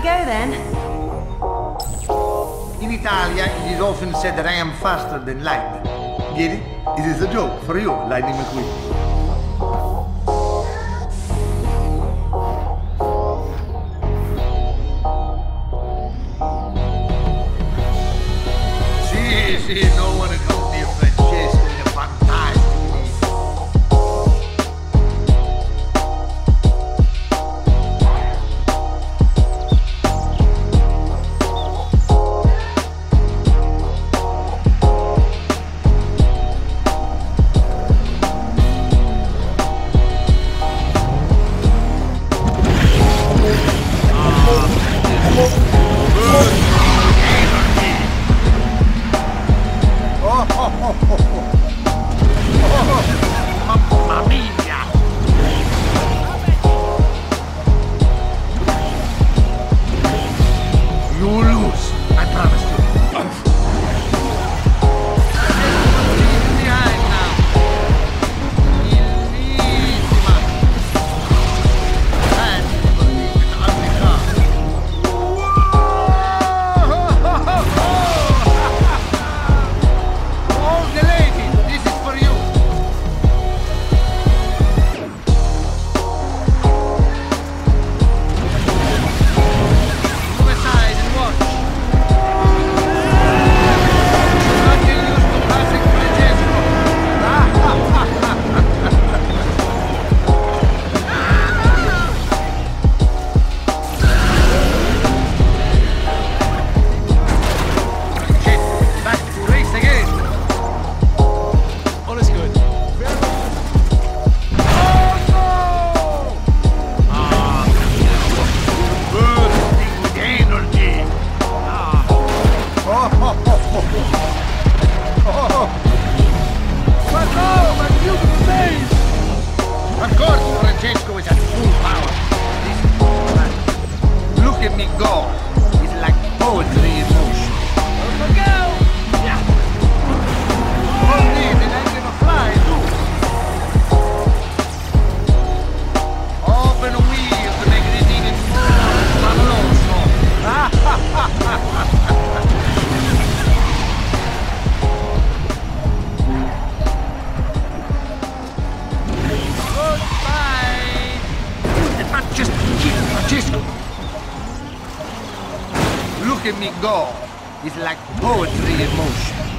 we go then. In Italia, it is often said that I am faster than lightning. Get it? It is a joke for you, Lightning McQueen. Look at me go. It's like poetry in motion.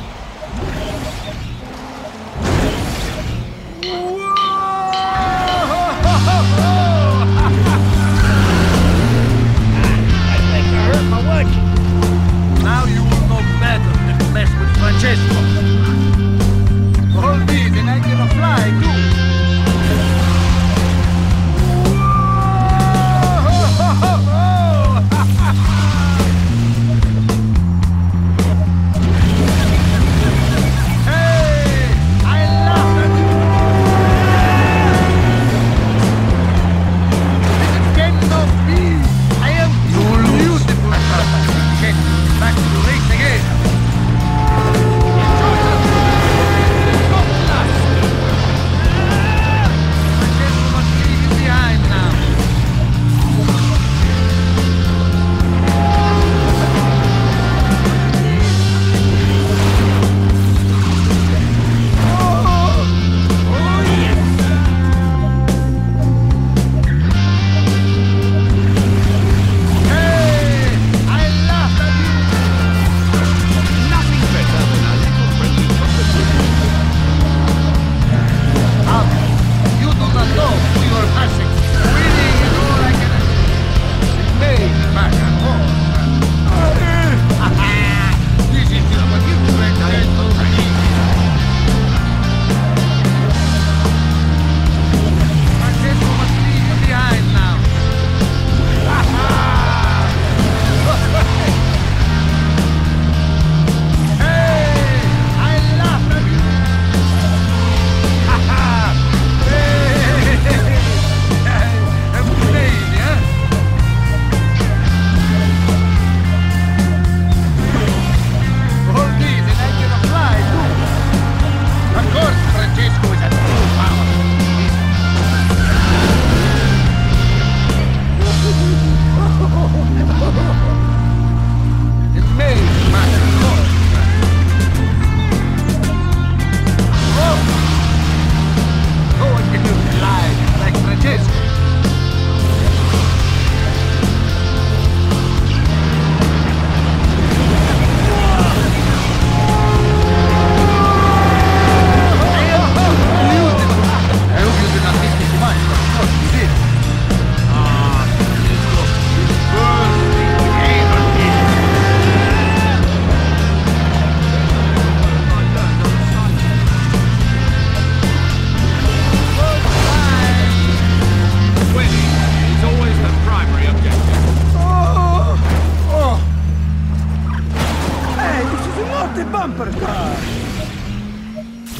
Not the bumper car!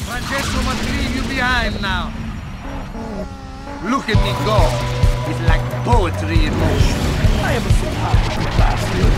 Francesco must leave you behind now. Look at me go. It's like poetry in motion. I am so happy to pass you.